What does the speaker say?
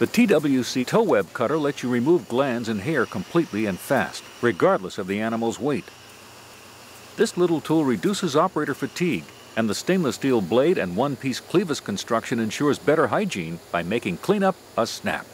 The TWC toe web cutter lets you remove glands and hair completely and fast, regardless of the animal's weight. This little tool reduces operator fatigue, and the stainless steel blade and one-piece clevis construction ensures better hygiene by making cleanup a snap.